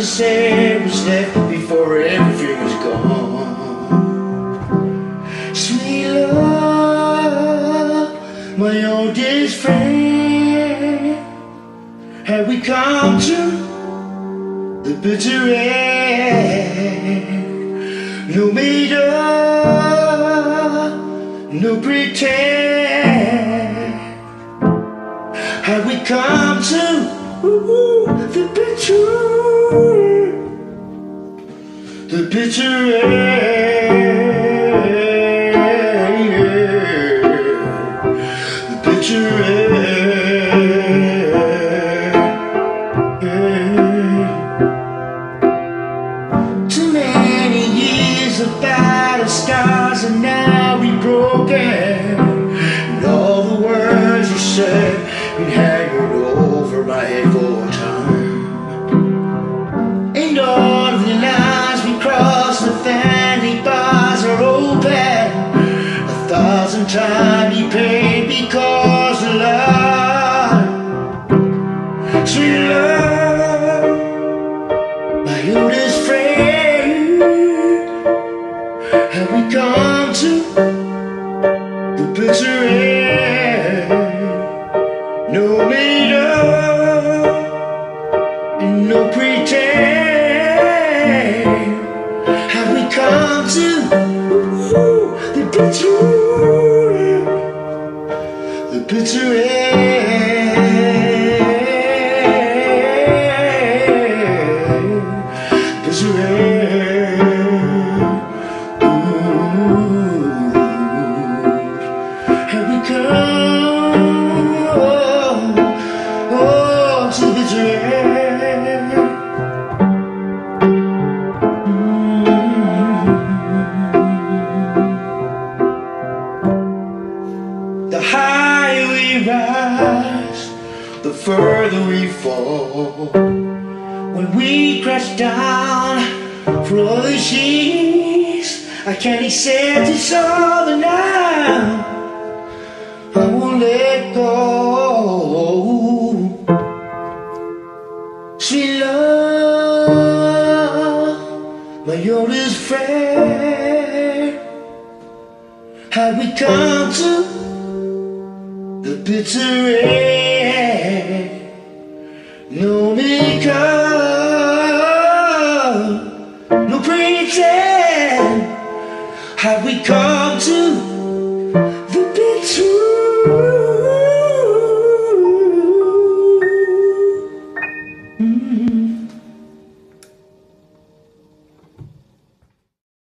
to say what's left before everything was gone. Sweet love, my oldest friend, have we come to the bitter end? No made up, no pretend. Have we come to ooh, the bitter, the end, the years of battle scars and now we broken. And all the words you said times he paid because of love. Sweet love, my oldest friend. Have we come to the bitter end? No made up and no pretend. Rise, the further we fall. When we crash down for all these I can't accept it's over now. I won't let go. Sweet love, my oldest friend. Have we come to the bitter end? No makeup, no pretend. Have we come to